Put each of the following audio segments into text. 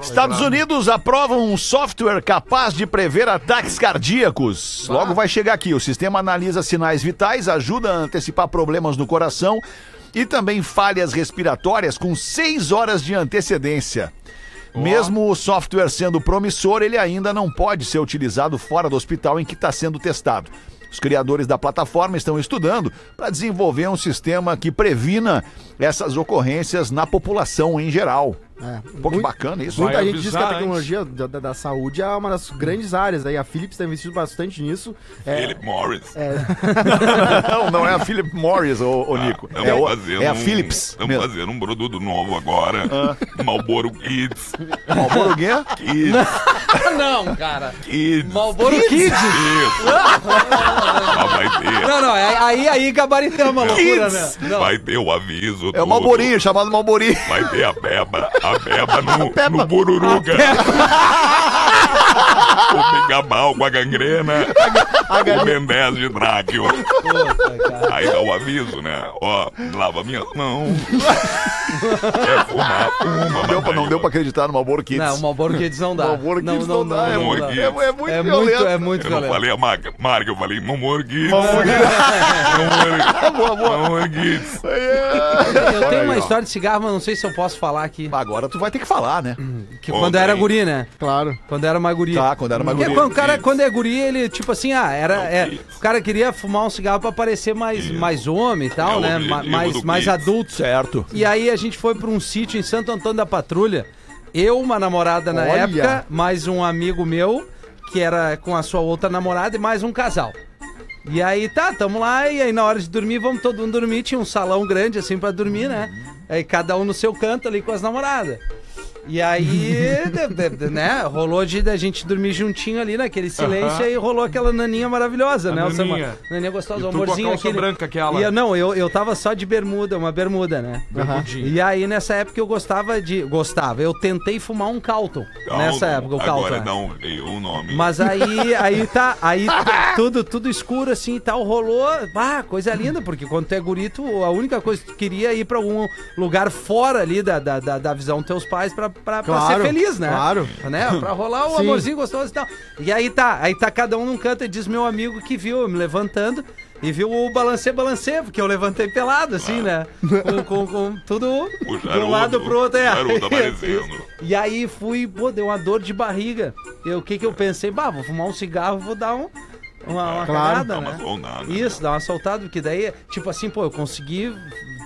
Estados Unidos aprovam um software capaz de prever ataques cardíacos. Logo vai chegar aqui. O sistema analisa sinais vitais, ajuda a antecipar problemas no coração e também falhas respiratórias com seis horas de antecedência. Mesmo o software sendo promissor, ele ainda não pode ser utilizado fora do hospital em que está sendo testado. Os criadores da plataforma estão estudando para desenvolver um sistema que previna essas ocorrências na população em geral. É. Pô, que Muito- bacana isso. Muita Vai gente diz que a tecnologia da, da- da saúde é uma das grandes áreas. Aí a Philips está investindo bastante nisso. É, Philip Morris. Não, não é a Philip Morris, ô, ô Nico. Estamos É, o- é a um- Philips. Estamos fazendo um produto novo agora. Malboro Kids. Marlboro quê? Kids. Não, cara. Kids. Malboro Kids. Isso. Ah, vai ter. Não, não, é- aí, aí gabaritamos a loucura, né? Kids. Não. Vai ter o aviso. É o. Malborinho, chamado Malborinho. Vai ter a Beba. A Beba no, no Bururuga. o pica-mal com a gangrena. o Ben 10 de Dráquio. Aí dá o aviso, né? Ó, lava minhas mãos. Quer fumar, fuma. Não deu, pra, não deu pra acreditar no Malboro Kids. Não, o Malboro Kids não dá. Malboro não, Kids não, não não, dá, é não muito- dá. É, é muito É muito, violento. é muito Eu não violento. falei a marca, marca eu falei Mamor Kids. Malboro Mamor Mamor Kids. Eu tenho uma história de cigarro, mas não sei se eu posso falar aqui. Agora tu vai ter que falar, né? Que quando era guri, né? Claro. Quando era mais guri. Tá, quando era Porque guri. quando o cara, quando é guri, ele, tipo assim, ah, era. É, o cara queria fumar um cigarro pra parecer mais, mais homem e tal, né? Ma- mais, mais adulto. Certo. E aí a gente foi pra um sítio em Santo Antônio da Patrulha. Eu, uma namorada na Olha. época, mais um amigo meu, que era com a sua outra namorada, e mais um casal. E aí tá, tamo lá, e aí na hora de dormir, vamos todo mundo dormir, tinha um salão grande assim pra dormir, né? Uhum. Aí cada um no seu canto ali com as namoradas. E aí, né, rolou de da gente dormir juntinho ali naquele silêncio, Aham. aí rolou aquela naninha maravilhosa, A né? o naninha. Sama- Naninha gostosa, E o com a amorzinho aquele. branca aquela. E eu, não, eu, eu tava só de bermuda, uma bermuda, né? Bermudinha. E aí, nessa época, eu gostava de. Gostava, eu tentei fumar um Calton. nessa época, o Calton. Agora né? não veio o nome. Mas aí, aí tá, aí t- tudo, tudo escuro assim e tal, rolou. Ah, coisa linda, porque quando tu é gurito, a única coisa que tu queria é ir pra algum lugar fora ali da, da, da, da visão dos teus pais pra, pra, pra Claro, ser feliz, né? claro. Né? Pra rolar o Sim. amorzinho gostoso e tal. E aí tá, aí tá cada um num canto e diz meu amigo que viu eu me levantando. E viu o balancê, balancê, porque eu levantei pelado, assim, né? Com, com, com tudo O de um lado pro outro. É. E aí fui, pô, deu uma dor de barriga. E o que que eu pensei? Bah, vou fumar um cigarro, vou dar um, uma, uma Claro. cagada, Dá né? uma solnada. Isso, dar uma soltada, porque daí, tipo assim, pô, eu consegui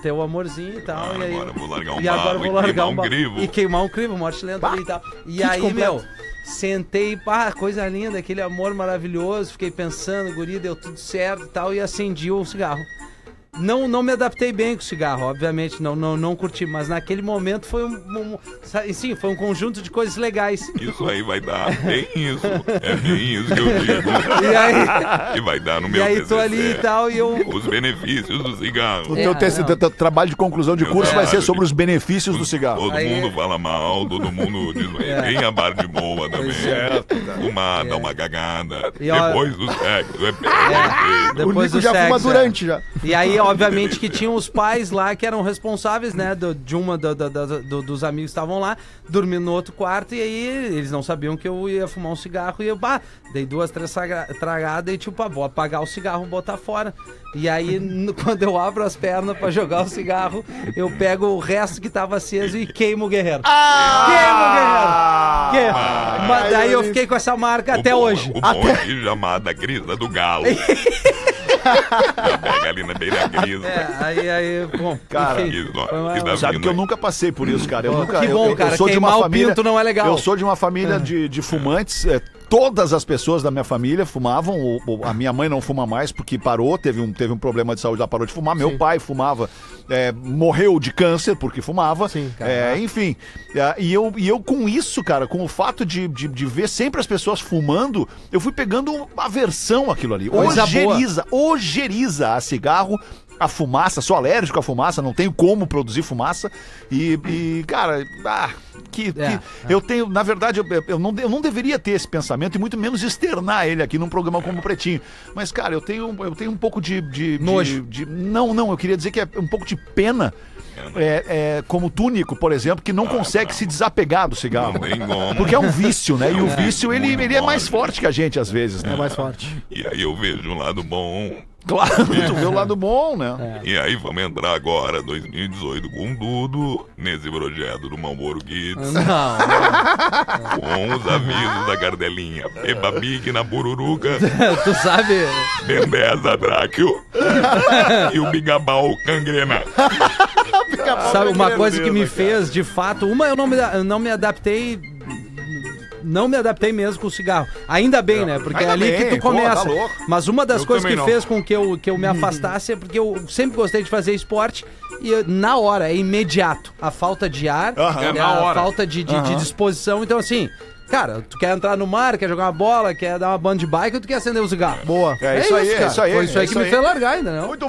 ter o amorzinho e tal. Ah, e aí, agora vou largar um e agora e vou largar queimar um um crivo. E queimar um crivo, morte lenta ali e tal. E aí, completo. meu, sentei, pá, coisa linda, aquele amor maravilhoso, fiquei pensando, guri, deu tudo certo e tal, e acendi o cigarro. Não, não me adaptei bem com o cigarro, obviamente, não, não, não curti, mas naquele momento foi um, um, sim, foi um conjunto de coisas legais. Isso aí vai dar bem isso. É bem isso que eu digo. E aí, Que vai dar no e meu aí tô TCC. ali e tal, e eu Os benefícios do cigarro. O É, teu, tece- não. teu- teu trabalho de conclusão de Meu curso vai ser sobre os benefícios do cigarro. Todo Aí- mundo fala mal, todo mundo diz É. bem a bar de boa também. Fumar, dar uma cagada. E ó- Depois do sexo. É, É, perfeito. o depois Nico do já fuma sexo, é. durante já. E aí, obviamente, que tinham os pais lá que eram responsáveis, né? do- de uma da- do- dos amigos que estavam lá, dormindo no outro quarto, e aí eles não sabiam que eu ia fumar um cigarro, e eu, bah, dei duas, três traga- tragadas e tipo, ah, vou apagar o cigarro e botar fora. E aí, quando eu abro as pernas pra jogar o cigarro, eu pego o resto que tava aceso e queimo o guerreiro. Queimo o guerreiro! Que- Mas daí eu fiquei com essa marca O até bom- hoje. O bom é que chamada grisa do galo. Pega ali na beira grisa. É, aí, aí, bom, Cara, enfim, uma- que dá- Sabe que eu nunca passei por isso, cara. Eu Pô, nunca, que eu- bom, eu, eu cara, sou de uma queimar o família, pinto não é legal. Eu sou de uma família de, de fumantes. é, todas as pessoas da minha família fumavam. o- o- a minha mãe não fuma mais porque parou, teve um, teve um problema de saúde, ela parou de fumar. Meu pai fumava, é, morreu de câncer porque fumava. Sim, É, enfim, é, e, eu, e eu com isso, cara, com o fato de, de, de ver sempre as pessoas fumando, eu fui pegando aversão àquilo ali. Coisa boa. Ojeriza, ojeriza a cigarro a fumaça, sou alérgico à fumaça, não tenho como produzir fumaça. E, e, cara, ah, que, que- É, eu tenho, na verdade, eu, eu, não, eu não deveria ter esse pensamento e muito menos externar ele aqui num programa como o Pretinho. Mas, cara, eu tenho, eu tenho um pouco de. de, de- Nojo. de- não, não, eu queria dizer que é um pouco de pena. É, é, como Túnico, por exemplo, que não consegue se desapegar do cigarro. Não como. Porque é um vício, né? E o vício, ele, ele é mais forte. forte que a gente, às vezes, né? É mais forte. E aí eu vejo um lado bom. Claro, tu vê o lado bom, né? E aí vamos entrar agora, 2018, com tudo, nesse projeto do Malboro Kids, Não, não. com os avisos da cartelinha. Beba Big na Pururuca, tu sabe. Bendeza Dráquio e o Bigabal Cangrena. Sabe, uma coisa que me fez, de fato, uma eu não me, eu não me adaptei. Não me adaptei mesmo com o cigarro. Ainda bem, né? Porque é Ainda ali bem, que tu pô, começa. tá louco. Mas uma das Eu coisas que não. fez com que eu, que eu me afastasse é porque eu sempre gostei de fazer esporte e eu- na hora, é imediato. A falta de ar, né, É a hora. falta de, de, de disposição. Então, assim, cara, tu quer entrar no mar, quer jogar uma bola, quer dar uma banda de bike ou tu quer acender um cigarro? Boa. É isso aí, é cara. isso aí, Foi isso é aí que isso me aí. fez largar ainda, não? Muito